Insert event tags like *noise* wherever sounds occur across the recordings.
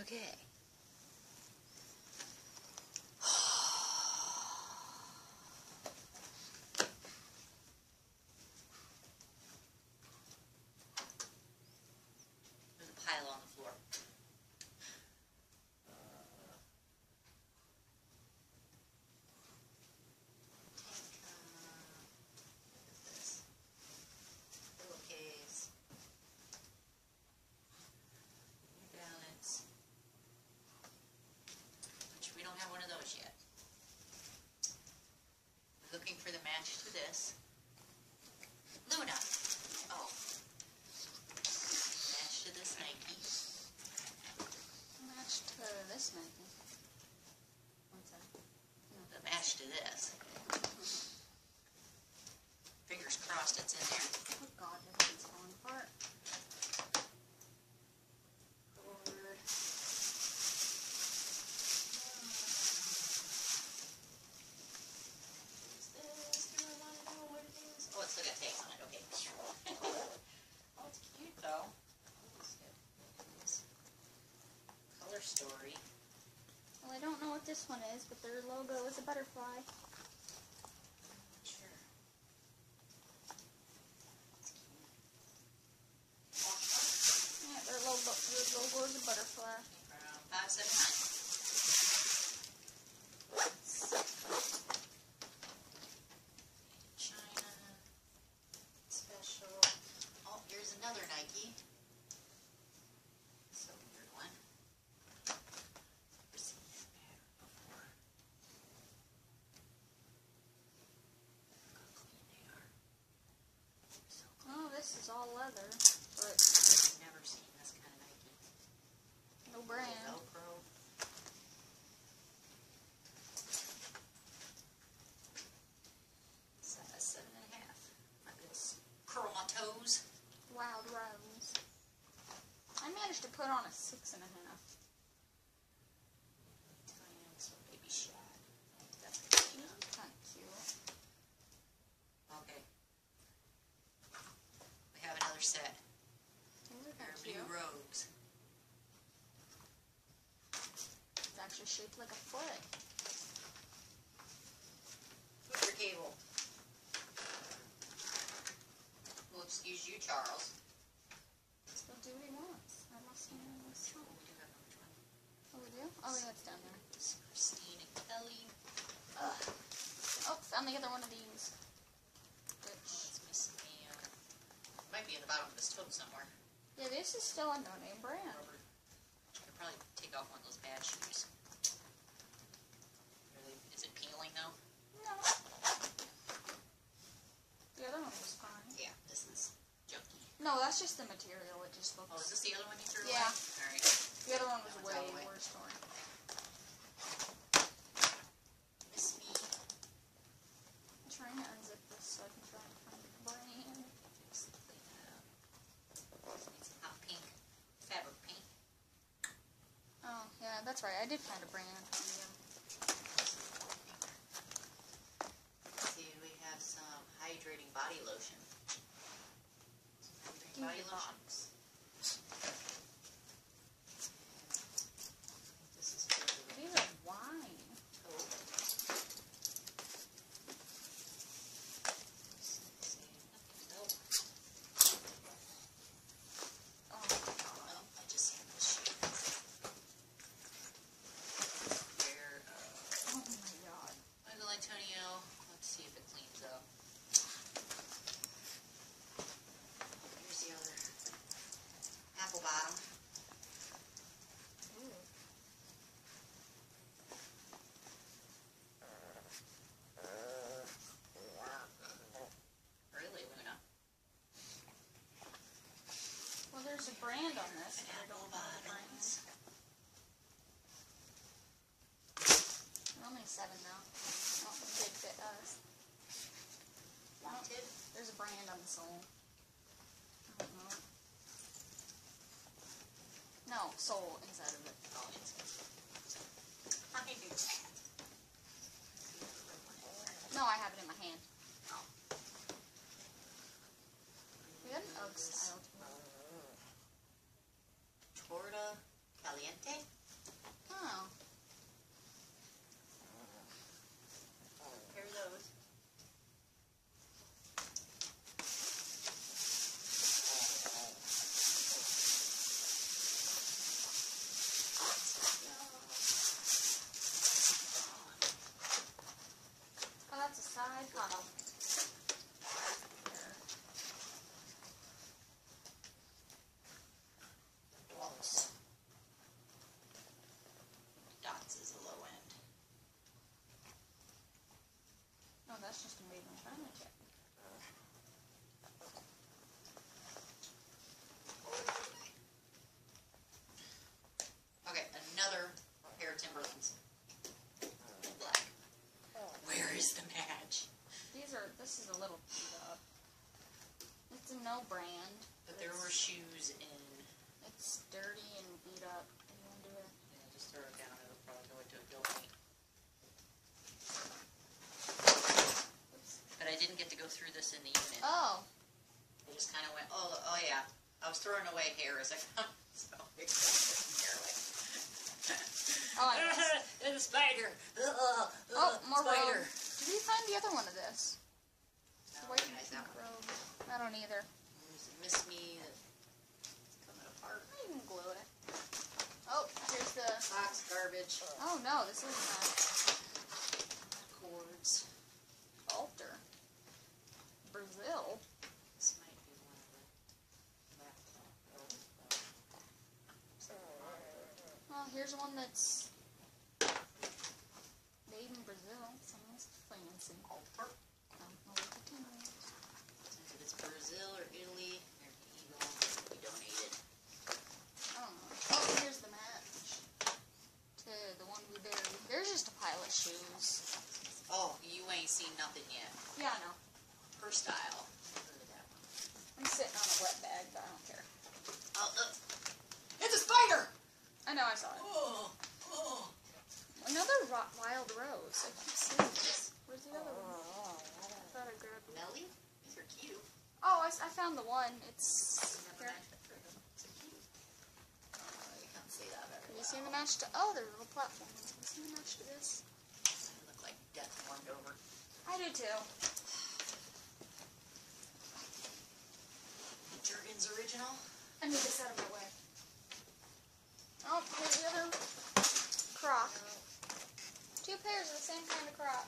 Okay. There's a pile on the floor. Take, uh, what is this? Pillowcase. New Balance. Which we don't have one of those yet. Looking for the match to this. Luna. Oh. Match to this Nike. Match to this Nike. What's that? The match to this. Crossed it's in there. Oh god, everything's falling apart. Forward. Is this? Do I wanna know what it is? Oh, it's still got tags on it, okay. *laughs* Oh, it's cute though. Let's see what it is. Color story. Well, I don't know what this one is, but their logo is a butterfly. Sure. It's cute. Yeah, their logo, their logo is a butterfly. From five seven nine. China special. Oh, here's another Nike. So weird one. Never seen this pattern before. Look how clean they are. So clean. Oh, this is all leather, but Never seen this kind of Nike. no brand. Velcro. Size seven and a half. I'm gonna s- curl my toes. Wild Rose. I managed to put on a six and a half. Tiny little baby shad. That's. Kind of cute. Okay. We have another set. These are They're kind of blue cute. It's actually shaped like a foot. Hoover cable. We'll excuse you, Charles. He'll do what he wants. I must see him in this Oh, one. we do have another one. Oh, we do? Oh, yeah, it's down there. This is Christine and Kelly. Found the other one of these. Which, It's missing the, uh, might be in the bottom of this tote somewhere. yeah, this is still a no-name brand. Rubber. I could probably take off one of those bad shoes. Really, is it peeling now? No. The other one was fine. Yeah, this is junky. No, that's just the material. It just looks. Oh, is this the other one you threw Yeah. away? Alright. The other one was That one's way all the way. worse torn. Miss me. I'm trying to unzip this so I can try and find the brand. Just clean that up. Need some hot pink. Fabric pink. Oh, yeah, that's right. I did find a brand. Yeah. Let's see, we have some hydrating body lotion. Some hydrating body lotion. box. This is for the These are wine. coat. Let's see. Nope. Oh, Oh, I just have this sheet. Pair of oh my god. Michael Antonio. Let's see if it cleans up. Here's the other. Apple bottom. Ooh. Really, Luna? Well, there's a brand on this. I Apple don't the brand. They're only seven now. Oh, they did fit us. Wanted. There's a brand on the sole. Know. No, sole inside of it. Oh. I can do that. No, I have it in my hand. Oh. We got an UGG style too. Torta Caliente. Suavecito. Oh. Pair of those. Oh, that's a side pile. Dots. Dots is a low end. Oh, that's just a made in China check. Okay, another pair of Timberlands. Black. Where is the match? These are, this is a little beat up. It's a no brand. But there were shoes in. It's dirty and beat up. You want to do it? Yeah, just throw it down. It'll probably go into a. Oops. But I didn't get to go through this in the unit. Oh, I just kind of went, oh, oh yeah. I was throwing away hair as I found *laughs* so *laughs* oh, hair like. Oh, I missed. There's a spider. Oh, more spider. robe. Did we find the other one of this? I don't White recognize that one. robe. I don't either. Miss Me that's coming apart. I can glue it. Oh, here's the. Box garbage. Oh no, this is not Cords. altar. Brazil. This might be one of the laptop. Well, here's one that's made in Brazil. Someone's fancy. Altar. Um, I'll look at it. If it's Brazil or Italy, there's the eagle. We donated. I don't know. Oh, here's the match to the one we buried. There's just a pile of shoes. Oh, you ain't seen nothing yet. Yeah, I know. Her style. Look at that one. I'm sitting on a wet bag, but I don't care. Oh, look. It's a spider! I know I saw it. Oh, oh. Another ro- wild rose. I keep seeing this. Where's the other one? I thought I grabbed it. Melly? These are cute. Oh, I found the one. It's here. matched it for them. So cute. Oh, you see Have you seen the match to? Oh, there's a little platform. Have you seen the match to this? They look like death formed over. I do too. Jergens original. I need this out of my way. Oh, here's the other croc. Two pairs of the same kind of croc.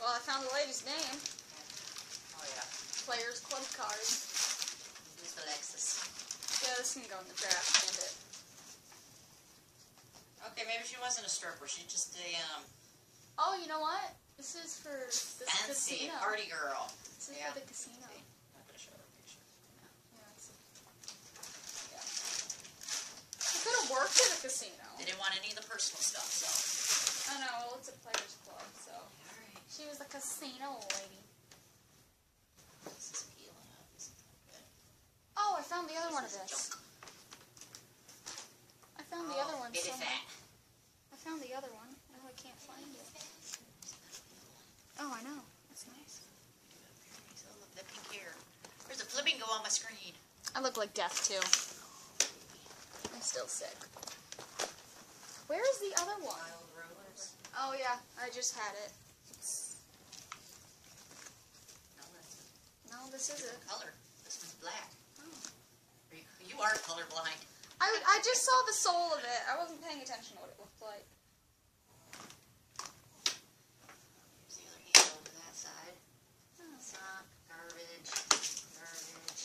Well, I found the lady's name. Oh yeah. Players Club card. Who's Alexis? Yeah, this can go in the trash, it. Okay, maybe she wasn't a stripper. She just a um Oh, you know what? This is for the fancy casino. party girl. This is Yeah. for the casino. I'm not gonna show her a picture. Yeah. Yeah. She could have worked at a casino. They didn't want any of the personal stuff, so. I know, well, it's a players club, so. She was a casino lady. This is peeling up. This is not good. Oh, I found the other one of This is this. junk. I found the Oh, other one Bitty somewhere. I found the other one. Now I can't find it. Oh, I know. That's nice. Oh, that pink hair. There's a flamingo on my screen. I look like death too. I'm still sick. Where is the other one? Wild rose. Oh yeah, I just had it. No, this is it. color. This one's black. Are you, are colorblind. I, I just saw the soul of it. I wasn't paying attention to what it looked like. Here's the other hand over that side. Sock, garbage, garbage,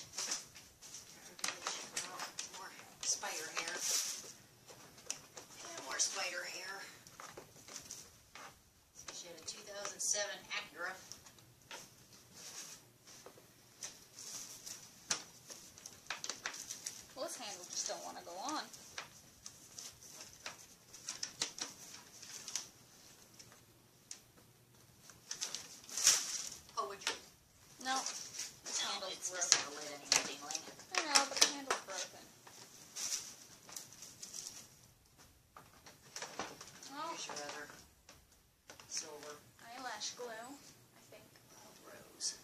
garbage. Oh, more spider hair. And more spider hair. She had a 2007 Acura. Well, this handle just don't want to go on. Poetry. No, this No, handle's it's broken. just a lid anyway, dingling. I know, but the handle's broken. Oh, Here's your other silver eyelash glue, I think. wild rose.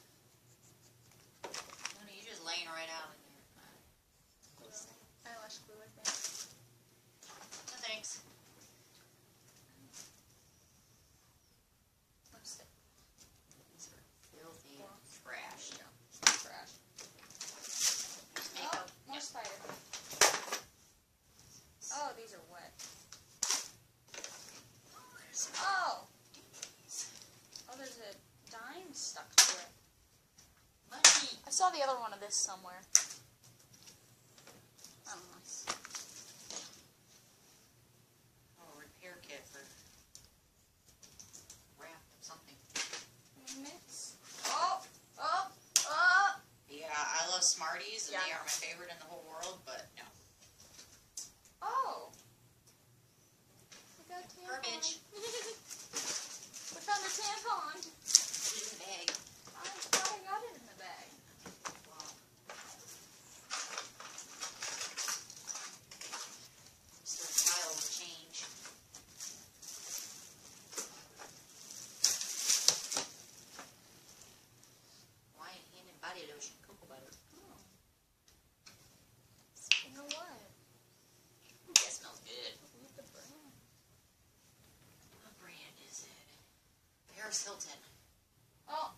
saw the other one of this somewhere. I don't know. Oh, repair kit for wrap something. Oh, oh, oh. Yeah, I love Smarties, and Yeah. they are my favorite in the whole world, but no. Oh. We got tampon. Garbage. *laughs* we found a tampon. Bag. I thought I got it in the bag. Wow. Just a pile of change. Wine hand and body lotion, cocoa butter. Oh. You know what? That smells good. Look at the brand. What brand is it? Paris Hilton. Oh.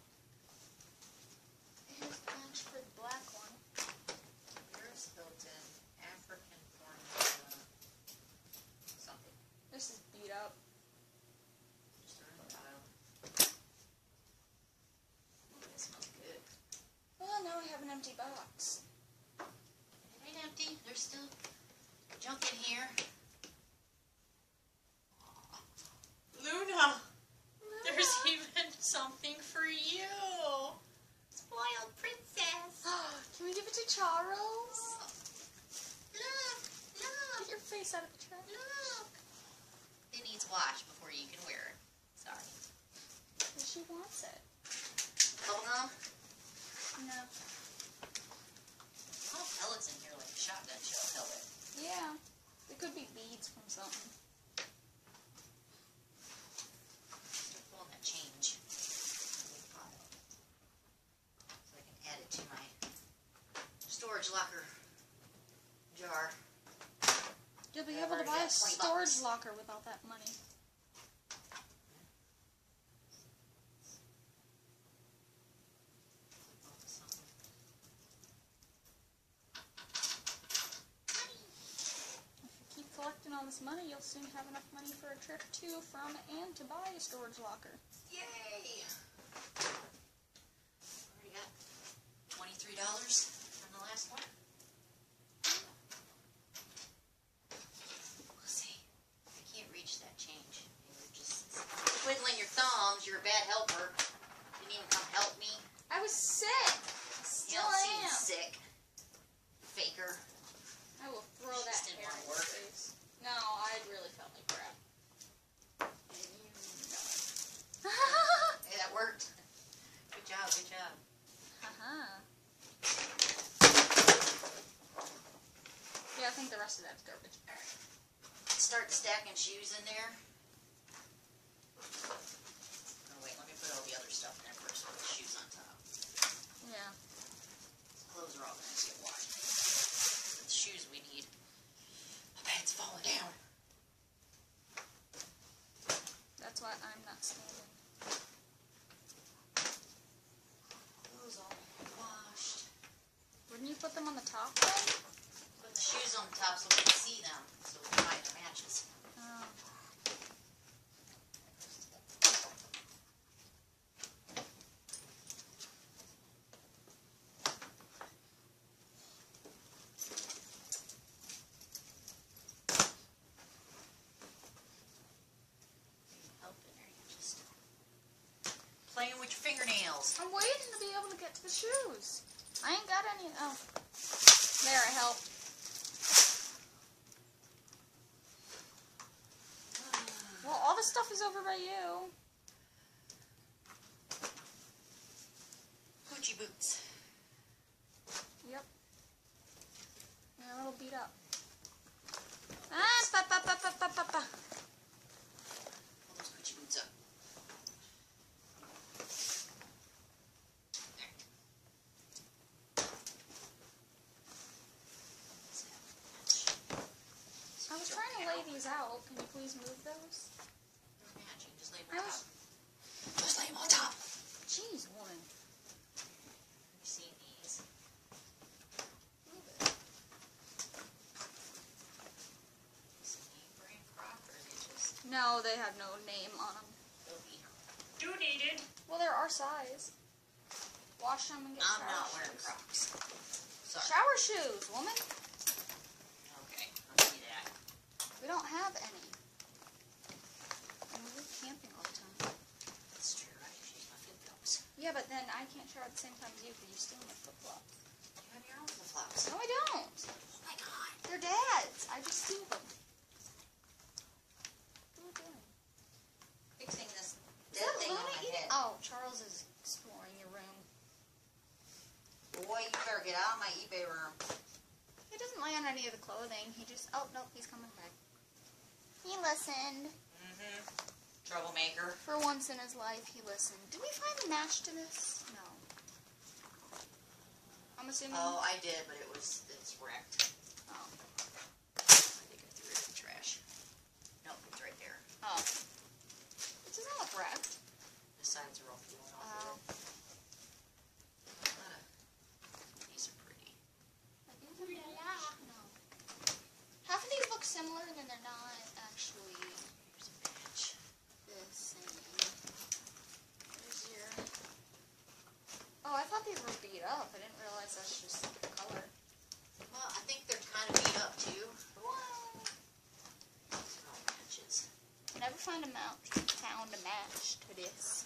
Here's the match for the black one. Paris Hilton, African formula, something. This is beat up. Just a real tile. Ooh, that smells good. Well, now we have an empty box. It ain't empty. There's still junk in here. Luna, there's even something for you. Spoiled princess. *gasps* Can we give it to Charles? Look, Get your face out of the trash. look. It needs wash before you can wear it. Sorry. Well, she wants it. Bubble gum? No. A lot of pellets in here, like a shotgun shell pellet. Yeah. It could be beads from something. Pulling that change. So I can add it to my storage locker jar. You'll be able to buy a storage bucks. locker without that money. If you keep collecting all this money, you'll soon have enough trip to, from, and to buy a storage locker. Yay! Already got twenty-three dollars from the last one. We'll see. I can't reach that change. You're just twiddling your thumbs. You're a bad helper. Didn't even come help me. I was sick. You Still don't seem am. sick. Faker. I will throw She that just didn't hair wanna in your work. face. No, I really felt like crap. And you know it. Hey, that worked. Good job, good job. Haha. Yeah, I think the rest of that's garbage. Start stacking shoes in there. Oh wait, let me put all the other stuff in there first with the shoes on top. Yeah. Clothes are all gonna have to get washed. The shoes we need. My bed's falling down. That's why I'm not standing. Clothes all washed. Wouldn't you put them on the top then? Put the shoes on top so we can see them, so we can find the matches. Oh. Playing with your fingernails. I'm waiting to be able to get to the shoes. I ain't got any. Oh. There, I help. Well, all the stuff is over by you. Gucci boots. Yep. They're a little beat up. Ah, pa pa pa pa pa pa pa. Pull those Gucci boots up. There. Let's have a match. I was trying to lay these out. Can you please move those? They're matching. Just lay I them on was- top. Just lay them on top. Jeez, woman. Have you seen these? Move it. Is it name brand Croc or is it just No, they have no name on them. Billy? Donated. Well, they're our size. Wash them and get I'm fresh. not wearing Crocs. Shower shoes, woman. Okay, I'll see that. We don't have any. And we live camping all the time. That's true. I can change my flip flops. Yeah, but then I can't shower at the same time as you because you steal my flip flops. You have your own flip flops. No, I don't. Oh my god. They're dad's. I just steal them. What are you doing? Fixing this Is dead that thing on Luna my eating- head. Oh, Charles is exploring your room. Boy, you better get out of my eBay room. He doesn't lay on any of the clothing. He just. Oh, no, he's coming back. He listened. Mm-hmm. Troublemaker. For once in his life, he listened. Did we find the match to this? No. I'm assuming. Oh, I did, but it was it's wrecked. Oh. I think I threw it in the trash. Nope, it's right there. Oh. It doesn't look wrecked. The sides are all peeling off Oh. of it. Uh, These are pretty. No. Half of these look similar, and they're not actually match. the same. There's your. Oh, I thought these were beat up. I didn't realize that's just the color. Well, I think they're kind of beat up too. Matches. Never find a match. Found a match to this.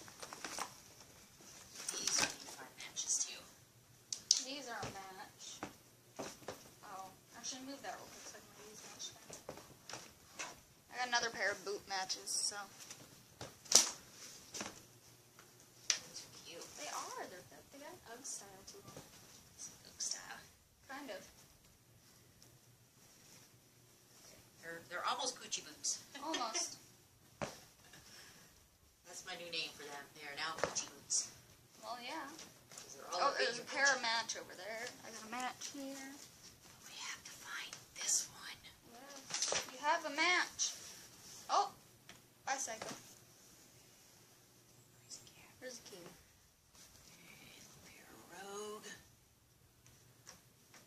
These you need to find matches too. These are a match. Oh, actually, move that real quick so I can use match them. I got another pair of boot matches, so These are cute. they are. They're they got an UGG style to them, It's a Cook style. kind of. They're they're almost Gucci boots. *laughs* Almost. That's my new name for them. They are now Gucci boots. well, yeah. they're all Oh, there's a pair of Gucci. match over there. I got a match here. We have to find this one. Yes. You have a match. Oh, bicycle. Where's the cat? Here's a key. Pair of Rogue.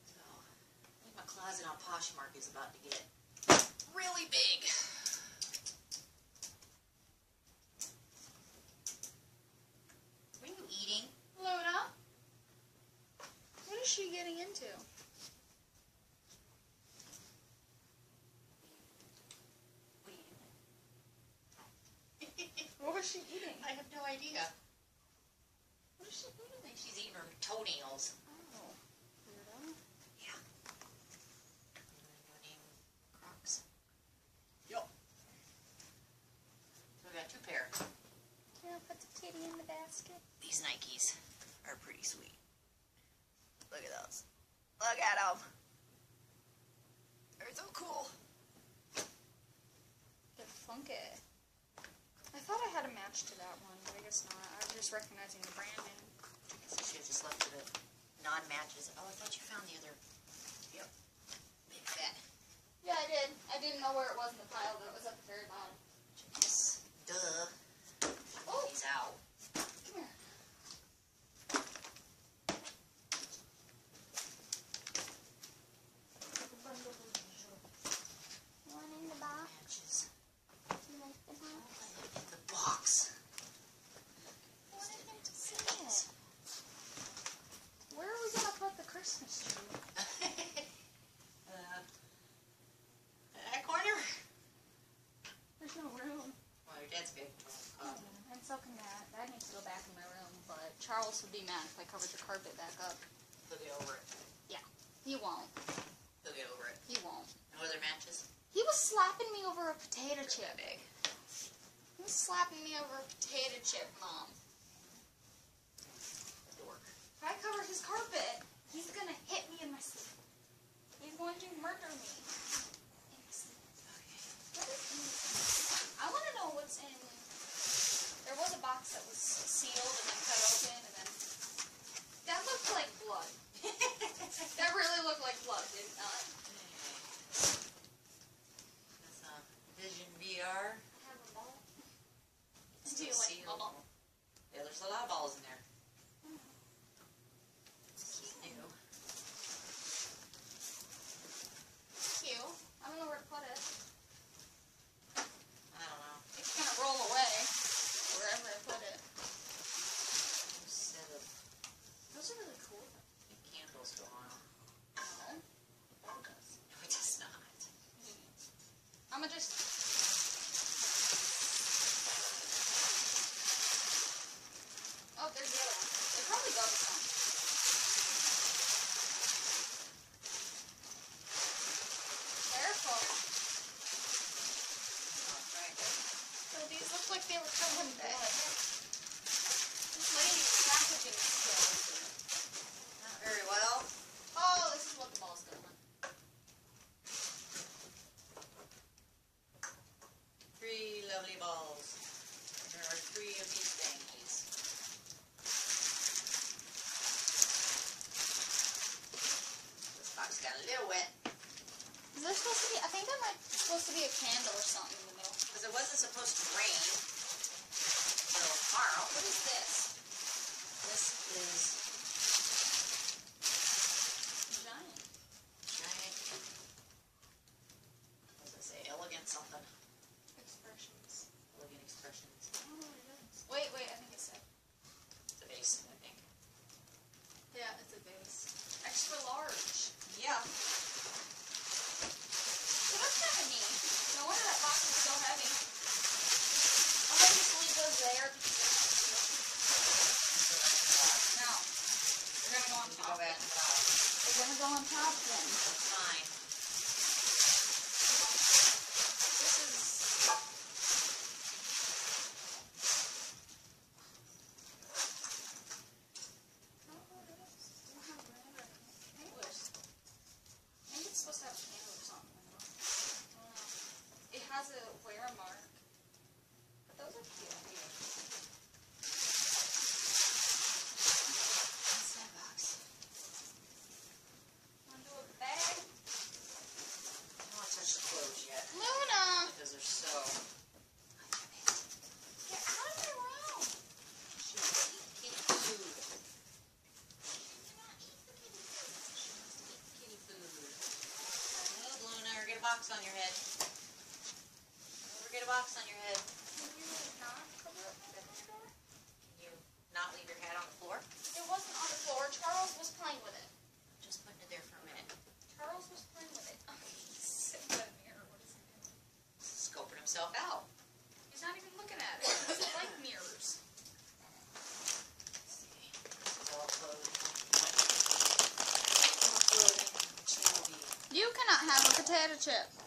So, I think my closet on Poshmark is about to get really big. What are you eating? Luna. What is she getting into? What are you doing? What was she eating? I have no idea. What is she I eating? think she's eating her toenails. Oh, weirdo. Yeah. Name Crocs. So we got two pair. Yeah, put the kitty in the basket. These Nikes are pretty sweet. Look at those. Look at them. They're so cool. They're funky. I thought I had a match to that one, but I guess not. I was just recognizing the brand name. I guess I should have just left the non-matches. Oh, I thought you found the other. Yep. Big fat. Yeah, I did. I didn't know where it was in the pile, but it was at the very bottom. Yes. Duh. Oh. He's out. Come here. One in the box. Matches. You like the box? Oh, in the box. I want him to see it. Where are we gonna put the Christmas tree? uh, that corner. There's no room. Well, your dad's big. Um, And so can that. That needs to go back in my room, but Charles would be mad if I covered the carpet back up. he'll get over it. Yeah, he won't. He'll get over it. He won't. No other matches? He was slapping me over a potato They're chip. big. He was slapping me over a potato chip, Mom. Dork. If I cover his carpet, he's gonna hit me in my sleep. He's going to murder me. In my sleep. What is in this? I want to know what's in. There was a box that was sealed and then cut open, that looks like blood. *laughs* That really looked like blood, did it not? That's uh, Vision VR. I have a ball. It's Do you like bubble? Yeah, there's a lot of balls in there. box on your head. chip.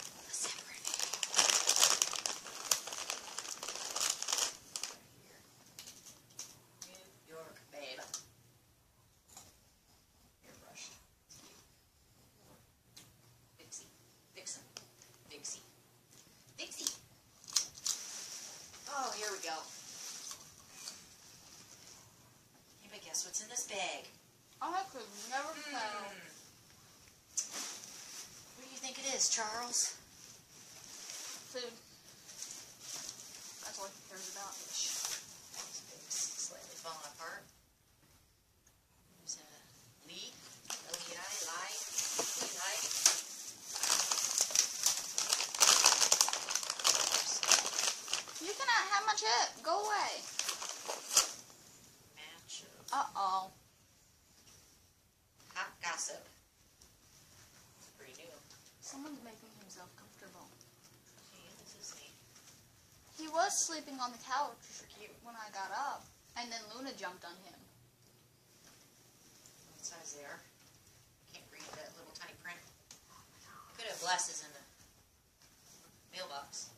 Charles. was sleeping on the couch when I got up, and then Luna jumped on him. What size they are? Can't read that little tiny print. Could have glasses in the mailbox.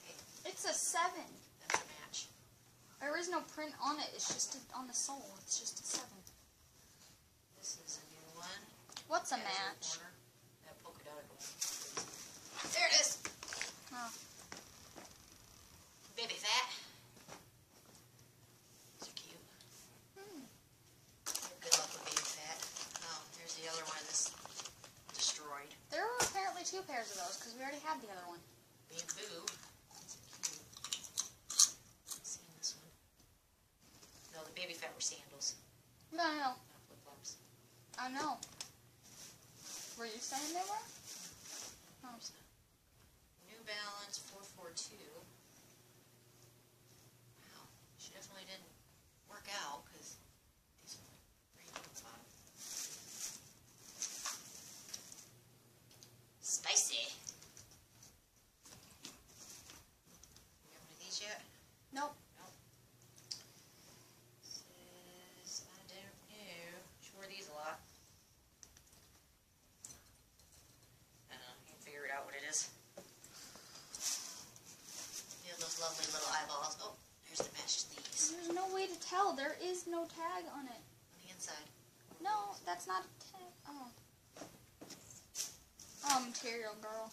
Okay. It's a seven. That's a match. There is no print on it. It's just a, on the sole. It's just a seven. This is a new one. What's a match? that polka dot one. there it is. pairs of those because we already had the other one. Bamboo. Seeing this one. No, the baby fat were sandals. No, I know. Not flip flops. I know. Were you saying they were? Oh. New Balance 442. not a tag. Oh. Oh, material girl.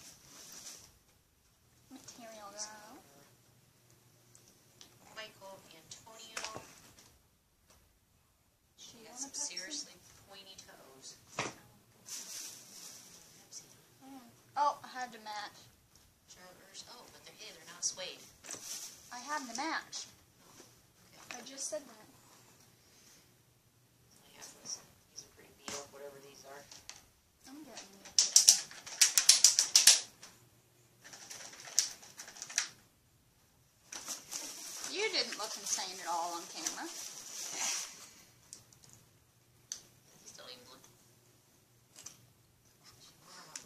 Insane at all on camera. These don't even look.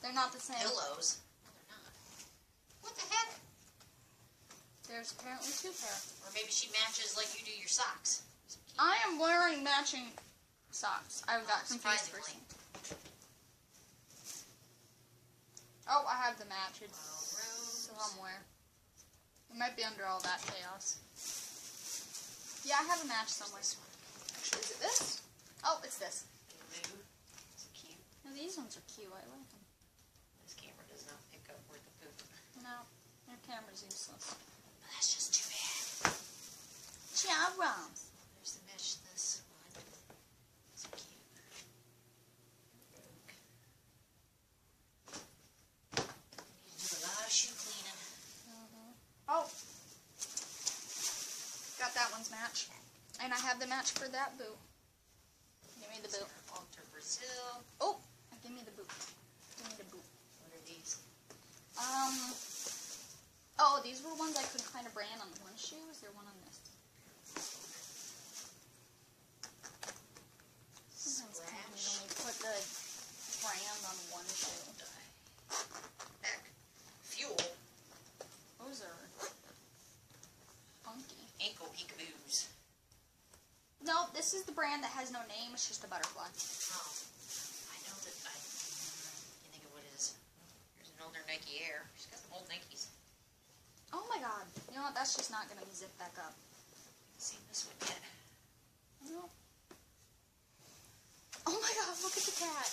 They're not the same. Pillows. No, they're not. What the heck? There's apparently two pair. Or maybe she matches like you do your socks. I am wearing matching socks. I've got Oh, confused for a surprisingly. Oh, I have the match. It's somewhere. It might be under all that chaos. Yeah, I have a match somewhere. Actually, is it this? Oh, it's this. Blue. So cute. No, these ones are cute. I like them. This camera does not pick up where the poop. No, their camera's useless. But that's just too bad. Yeah, wrong. There's the mesh. This one. So cute. Need to do a lot of shoe cleaning. Oh. Got that one's match. And I have the match for that boot. Give me the boot. Alter Brazil. Oh, give me the boot. Give me the boot. What are these? Um. Oh, these were ones I couldn't find a brand on the one shoe. Is there one on this? Sometimes companies only put the brand on one shoe. Heck. Fuel. Those are funky. Ankle peekaboos. No, this is the brand that has no name. It's just a butterfly. Oh. I know that I think of what it is. Here's an older Nike Air. She's got some old Nikes. Oh my god. You know what? That's just not gonna zip back up. Haven't seen this one yet. No. Oh my god, look at the cat.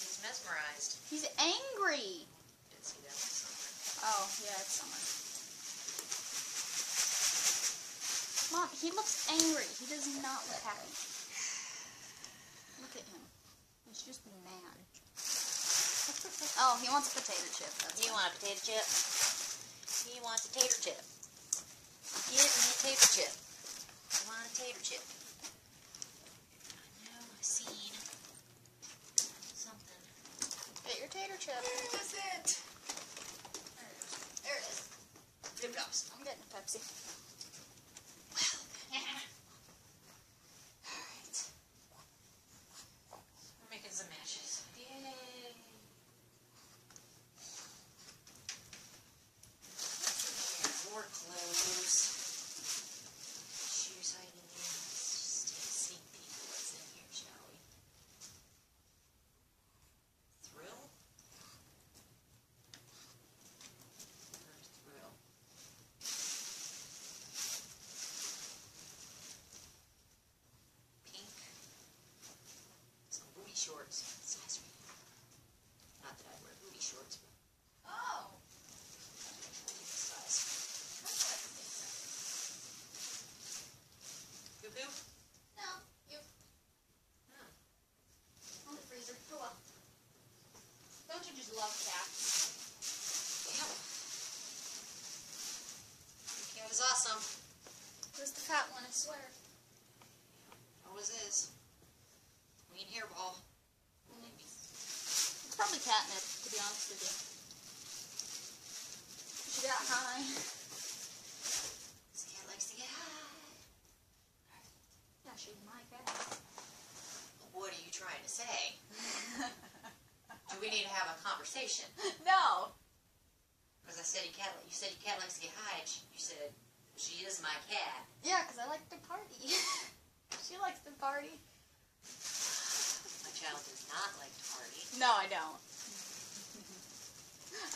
He's mesmerized. He's angry. Didn't see that one somewhere. Oh, yeah, it's summer. Mom, he looks angry. He does not look happy. Look at him. He's just mad. Oh, he wants a potato chip. That's Do you want a potato chip? He wants a tater chip. Get me a tater chip. I want a tater chip. I know, I seen something. Get your tater chip. Where is it? There it is. There it is. Flip flops. I'm getting a Pepsi. Well, Alright. we're making some matches. Yay. More clothes. Shoes hiding in here. Let's just take a sneak peek of what's in here, shall we? Thrill? Where's Thrill? Pink. Some booty shorts. Size me. Not that I wear booty shorts, but Oh. size. Boo boo? No, you. Huh. On the freezer. Oh well. Don't you just love cats? Yep. Cat is awesome. Who's the fat one, I swear. Always is. Queen hairball. Maybe. It's probably catnip, to be honest with you. She got high. This cat likes to get high. Yeah, she's my cat. What are you trying to say? Do we need to have a conversation? *laughs* no. Because I said your cat. You said your cat likes to get high. And she, you said she is my cat. Yeah, because I like to party. *laughs* she likes to party. My child does not like to party No, I don't. *laughs*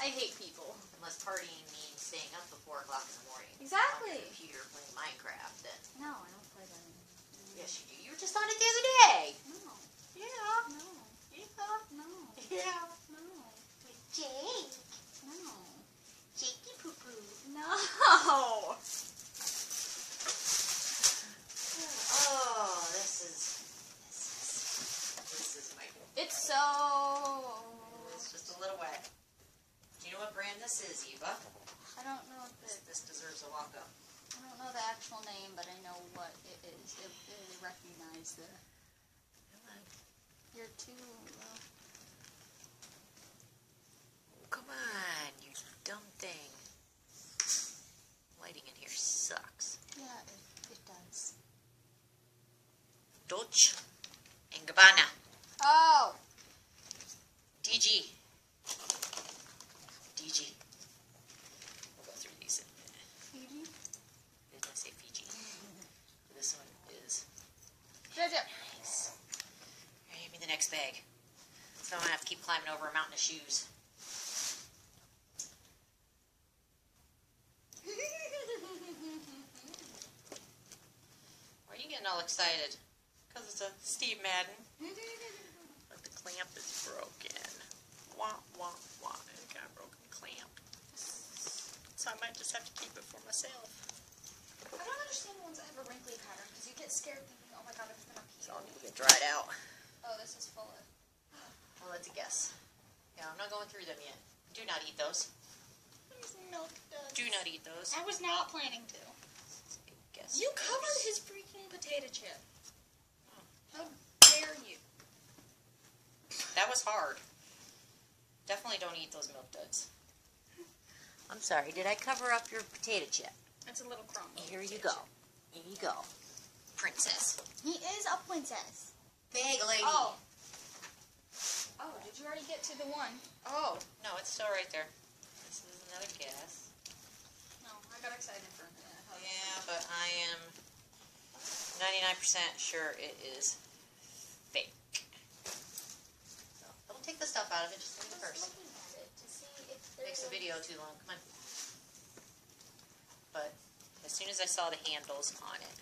I hate people. unless partying staying up till four o'clock in the morning. Exactly. On your computer playing Minecraft. Then No, I don't play that anymore. yes, you do. You were just on it the other day. No. Yeah. No. Yeah. No. Yeah. No. With Jake. No. Jakey poo poo. No. *laughs* Oh, this is this is this is my. It's so. It's just a little wet. Do you know what brand this is, Eva? Don't know if This, it, this deserves a walk up. I don't know the actual name, but I know what it is. It, it recognize the. You're too low. Come on, you dumb thing. Lighting in here sucks. Yeah, it, it does. Dolce and Gabbana. Oh! DG. DG. We'll go through these in a minute. Phoebe? Did I say Fiji? This one is Jojo. nice. Alright, give me the next bag. So I don't have to keep climbing over a mountain of shoes. Why you excited? Because it's a Steve Madden. But the clamp is broken. Wah, wah, wah. I got a broken clamp. So I might just have to keep it for myself. I don't understand the ones that have a wrinkly pattern because you get scared thinking, oh my god, it's gonna So peel. I'll need to get dried out. Oh, this is full of. Well, let's guess. Yeah, I'm not going through them yet. Do not eat those. milk duds. Do not eat those. I was not planning to. Guess. You covered potato chip. How dare you? That was hard. Definitely don't eat those milk duds. I'm sorry. Did I cover up your potato chip? It's a little crumb. Here you go. Here you go. Princess. He is a princess. Big lady. Oh. Oh, did you already get to the one? Oh, no, it's still right there. This is another guess. No, I got excited for a minute. I thought it was Yeah, but I am 99% sure it is fake. So, don't take the stuff out of it, just leave I it was first. it to see if there Makes the video too long. Come on. But as soon as I saw the handles on it,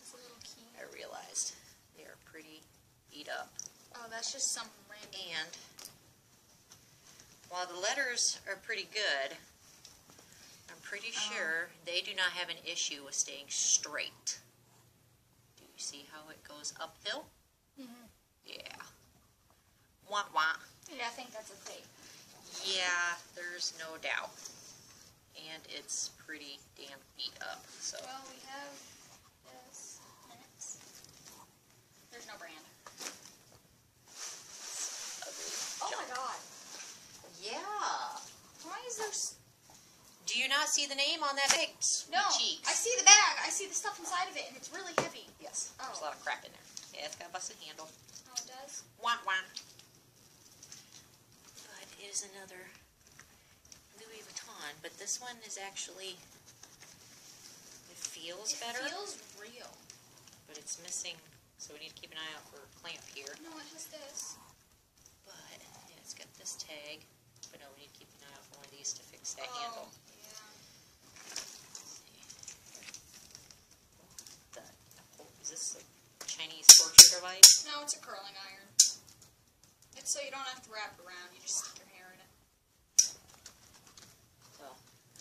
It's a little key. I realized they are pretty beat up. Oh, that's just some random. And while the letters are pretty good, I'm pretty Oh. sure they do not have an issue with staying straight. You see how it goes uphill? Mhm. Yeah. Wah wah. Yeah, I think that's a fake. Yeah, there's no doubt. And it's pretty damn beat up. So Well, we have this next. There's no brand. Oh my god. Yeah. Why is there? Do you not see the name on that big sweet No, cheeks? I see the bag. I see the stuff inside of it, and it's really heavy. Yes. Oh. There's a lot of crap in there. Yeah, it's got a busted handle. Oh, it does. Wah wah. But it is another Louis Vuitton, but this one is actually it feels It better, It feels real. but it's missing. So we need to keep an eye out for a clamp here. No, it has this. But yeah, it's got this tag. But no, we need to keep an eye out for one of these to fix that oh, handle. yeah. The, oh, is this a Chinese torture device? No, it's a curling iron. It's so you don't have to wrap it around. You just stick your hair in it. Well,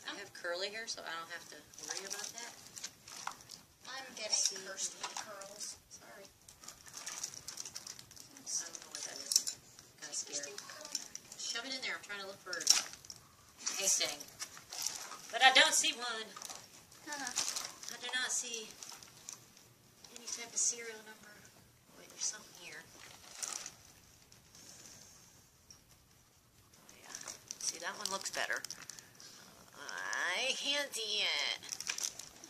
I have curly hair, so I don't have to worry about that. I'm getting See. cursed with curls. Sorry. I don't know what that is. Kind of scary. Shove it in there. I'm trying to look for a thing. But I don't see one. Huh. I do not see any type of serial number. Wait, there's something here. Oh, yeah. See, that one looks better. I can't see it.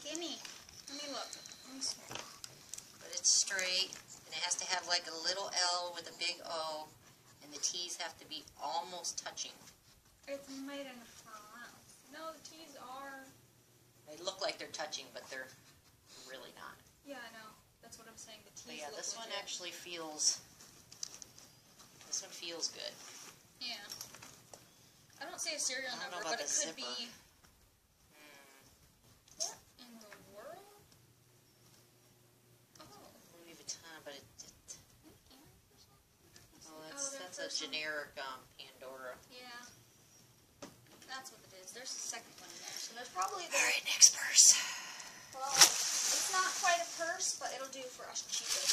Gimme. Let me look. Let me see. But it's straight, and it has to have like a little L with a big O, and the T's have to be almost touching. It's made in France. No, the T's are. They look like they're touching, but they're really not. Yeah, I know. That's what I'm saying. The T's But yeah, this one actually feels. This one feels good. Yeah. I don't see a serial I don't know number, but it could zipper. be. Hmm. What in the world? Oh. Louis Vuitton, but it. it oh, Oh, that's they're that's a personal. generic um, Pandora. Yeah. That's what it is. There's a second one in there. So there's probably the. All right, next purse. Well, it's not quite a purse, but it'll do for us cheapos.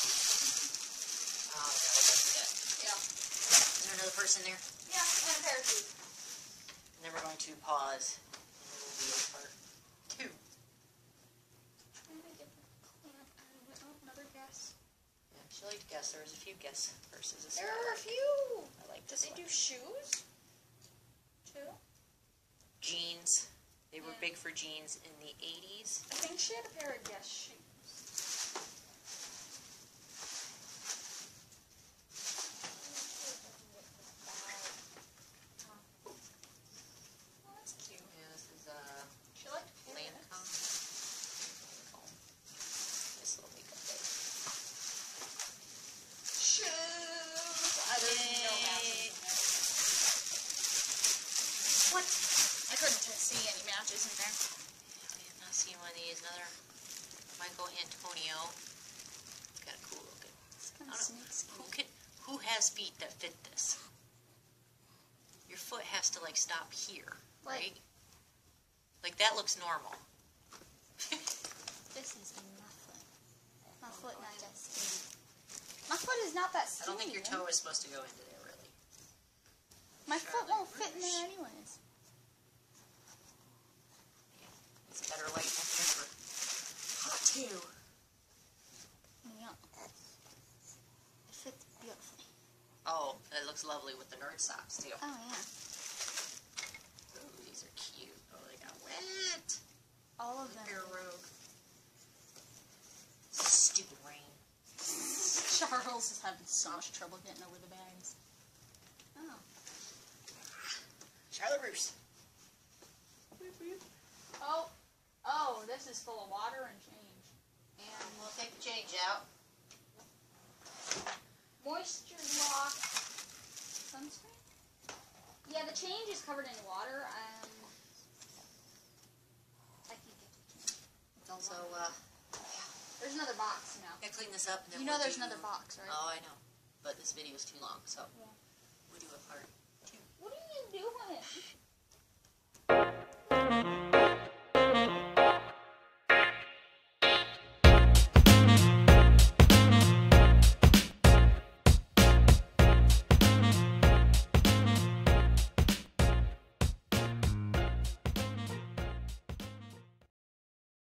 Oh, that's good. Yeah. Is in there? Yeah, and a pair of shoes. And then we're going to pause. And we'll video part two. Trying to get the clamp out of it. Another guess. She liked to guess. There was a few guess versus a There are a few. I like Does this they one. do shoes? Too? Jeans. They were Yeah. big for jeans in the 80s. I think she had a pair of guess shoes. Oh, that's cute. Yeah, this is uh, She liked Lancome. pants. Lancome. Nice little makeup bag. Shoes. I there's no matches in there. What? I couldn't t- see any matches in there. I have not seen one of these. Another Michael Antonio. Kind of cool looking. It's I don't know. Who can? Who has feet that fit this? Your foot has to like stop here, Like- right? Like that looks normal. This is my foot. My foot not that skinny. My foot is not that I skinny. don't think your toe is supposed to go into there, really. My foot won't fit in there anyways. It's better light than ever. Hot too. Yeah. It fits beautifully. Oh, it looks lovely with the nerd socks too. Oh yeah. Ooh, these are cute. Oh, they got wet. All of them. Air Rogue. Charles is having so much trouble getting over the bags. Oh. Charlotte Russe. Oh. Oh, this is full of water and change. And we'll take the change out. Moisture lock sunscreen? Yeah, the change is covered in water. Um, I can get the change. So, uh, there's another box now. Yeah, clean this up. And then you know we'll there's do... another box, right? Oh, I know. But this video is too long, so yeah. we'll do a part two. What are you doing? *laughs*